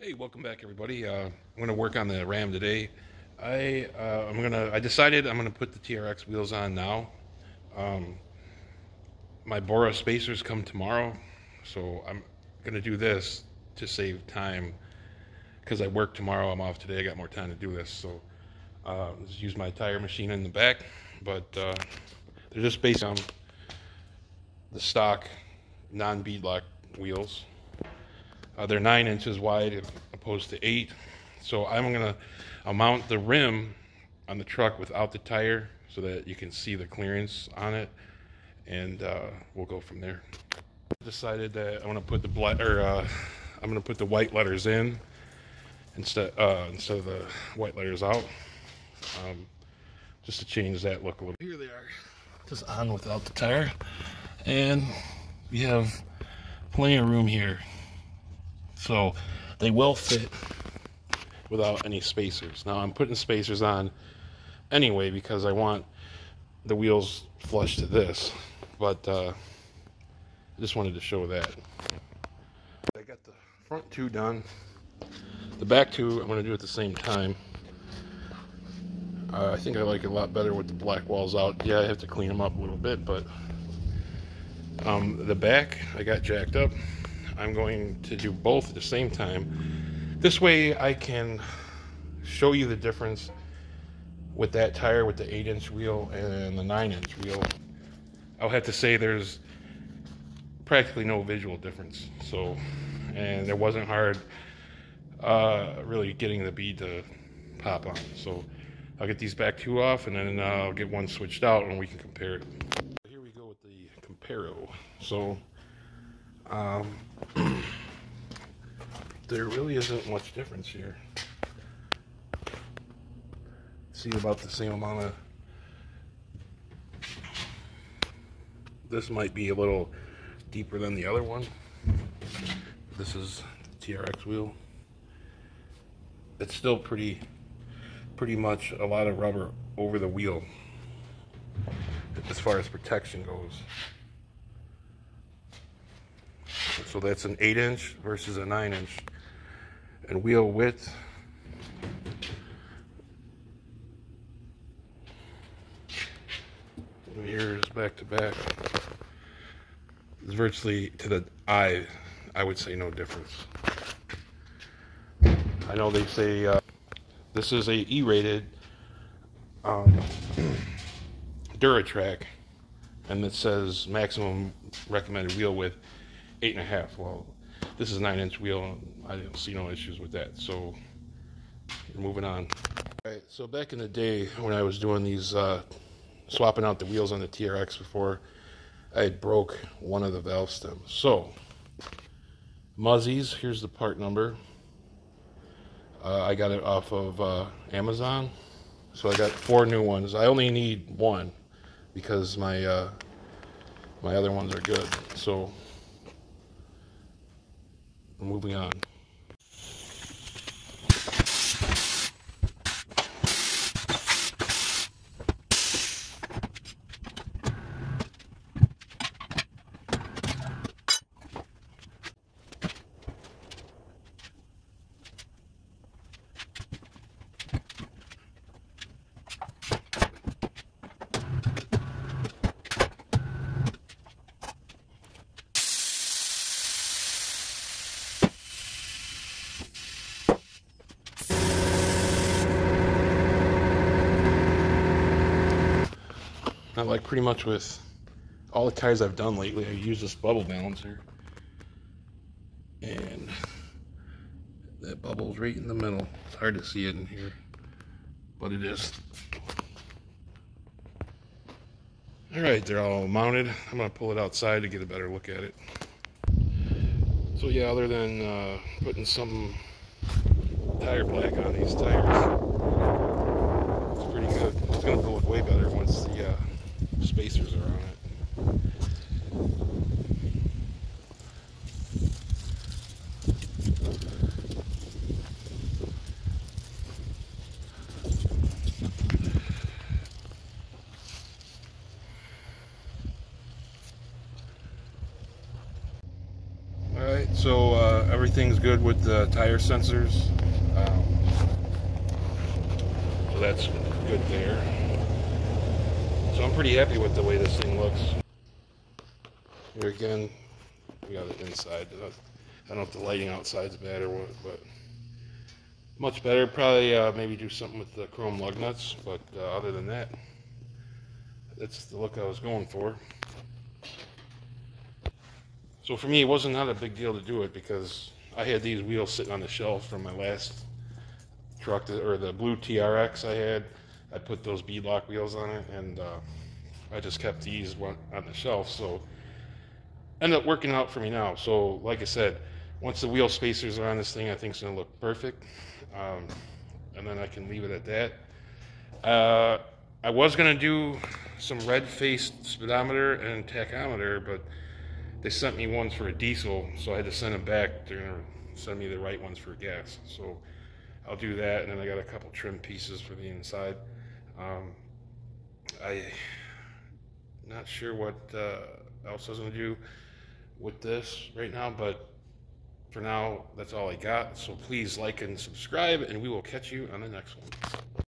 Hey, welcome back, everybody. Uh, I'm going to work on the Ram today. I uh, I'm gonna I decided I'm gonna put the TRX wheels on now. Um, my Bora spacers come tomorrow, so I'm gonna do this to save time because I work tomorrow. I'm off today. I got more time to do this, so uh, just use my tire machine in the back. But uh, they're just based on the stock non-beadlock wheels. Uh, they're nine inches wide opposed to eight. So I'm gonna I'll mount the rim on the truck without the tire so that you can see the clearance on it, and uh, we'll go from there. Decided that I'm gonna put the black or uh, I'm gonna put the white letters in instead uh, instead of the white letters out, um, just to change that look a little. Here they are, just on without the tire, and we have plenty of room here, so they will fit without any spacers. Now I'm putting spacers on anyway because I want the wheels flush to this, but uh, I just wanted to show that. I got the front two done. The back two I'm going to do at the same time. Uh, I think I like it a lot better with the black walls out. Yeah, I have to clean them up a little bit, but um, the back I got jacked up. I'm going to do both at the same time this way I can show you the difference with that tire with the 8 inch wheel and the 9 inch wheel. I'll have to say there's practically no visual difference. So, and it wasn't hard uh, really getting the bead to pop on. So I'll get these back two off and then I'll get one switched out and we can compare it. Here we go with the Comparo. So, um, there really isn't much difference here. See about the same amount of this might be a little deeper than the other one. This is the TRX wheel. It's still pretty pretty much a lot of rubber over the wheel as far as protection goes. So that's an 8 inch versus a 9 inch and wheel width. Here's back to back. It's virtually to the eye, I would say no difference. I know they say uh, this is a E-rated um, Duratrac, and it says maximum recommended wheel width eight and a half. Well, this is nine inch wheel. I don't see no issues with that. So moving on. All right, so back in the day when I was doing these, uh, swapping out the wheels on the TRX before, I broke one of the valve stems. So Muzzies, here's the part number. Uh, I got it off of uh, Amazon. So I got four new ones. I only need one because my uh, my other ones are good. So moving on. Not like pretty much with all the tires I've done lately, I use this bubble balancer. And that bubble's right in the middle. It's hard to see it in here, but it is. All right, they're all mounted. I'm gonna pull it outside to get a better look at it. So yeah, other than uh, putting some tire black on these tires, it's pretty good. It's gonna look way better once the uh, spacers are on it. Alright, So uh, everything's good with the tire sensors. Um, so that's good there. So I'm pretty happy with the way this thing looks. Here again, we got it inside. I don't know if the lighting outside's bad or what, but much better. Probably uh, maybe do something with the chrome lug nuts, but uh, other than that, that's the look I was going for. So for me, it wasn't not a big deal to do it because I had these wheels sitting on the shelf from my last truck, or the blue TRX I had. I put those beadlock wheels on it, and uh, I just kept these on the shelf. So ended up working out for me now. So like I said, once the wheel spacers are on this thing, I think it's going to look perfect. Um, and then I can leave it at that. Uh, I was going to do some red-faced speedometer and tachometer, but they sent me ones for a diesel, so I had to send them back. They're to send me the right ones for gas. So I'll do that, and then I got a couple trim pieces for the inside. Um, I not sure what uh, else I was going to do with this right now, but for now, that's all I got. So please like and subscribe, and we will catch you on the next one.